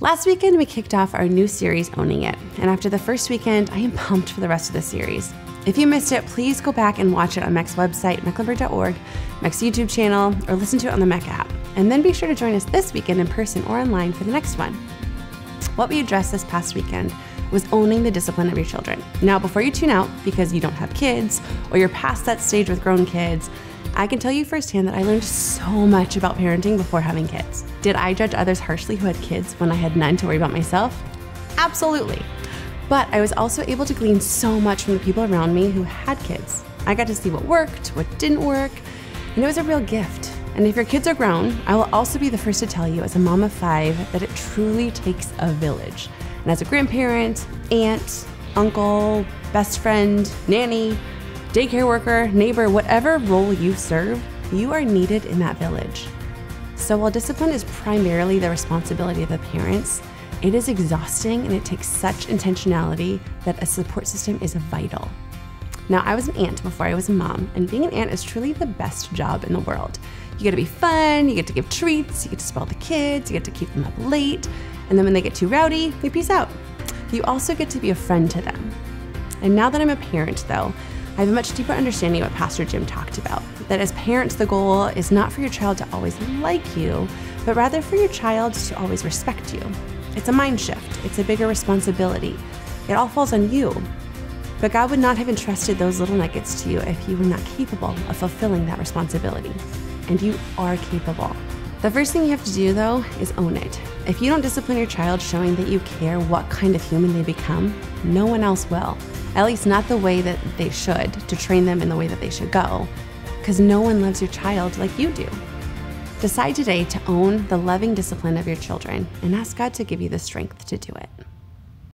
Last weekend, we kicked off our new series, Owning It, and after the first weekend, I am pumped for the rest of the series. If you missed it, please go back and watch it on Meck's website, mecklenburg.org, Meck's YouTube channel, or listen to it on the Meck app. And then be sure to join us this weekend in person or online for the next one. What we addressed this past weekend was owning the discipline of your children. Now, before you tune out because you don't have kids or you're past that stage with grown kids, I can tell you firsthand that I learned so much about parenting before having kids. Did I judge others harshly who had kids when I had none to worry about myself? Absolutely. But I was also able to glean so much from the people around me who had kids. I got to see what worked, what didn't work, and it was a real gift. And if your kids are grown, I will also be the first to tell you, as a mom of five, that it truly takes a village. And as a grandparent, aunt, uncle, best friend, nanny, daycare worker, neighbor, whatever role you serve, you are needed in that village. So while discipline is primarily the responsibility of the parents, it is exhausting and it takes such intentionality that a support system is vital. Now, I was an aunt before I was a mom, and being an aunt is truly the best job in the world. You get to be fun, you get to give treats, you get to spoil the kids, you get to keep them up late, and then when they get too rowdy, you peace out. You also get to be a friend to them. And now that I'm a parent, though, I have a much deeper understanding of what Pastor Jim talked about. That as parents, the goal is not for your child to always like you, but rather for your child to always respect you. It's a mind shift, it's a bigger responsibility. It all falls on you. But God would not have entrusted those little nuggets to you if you were not capable of fulfilling that responsibility. And you are capable. The first thing you have to do, though, is own it. If you don't discipline your child showing that you care what kind of human they become, no one else will at least not the way that they should, to train them in the way that they should go, because no one loves your child like you do. Decide today to own the loving discipline of your children and ask God to give you the strength to do it.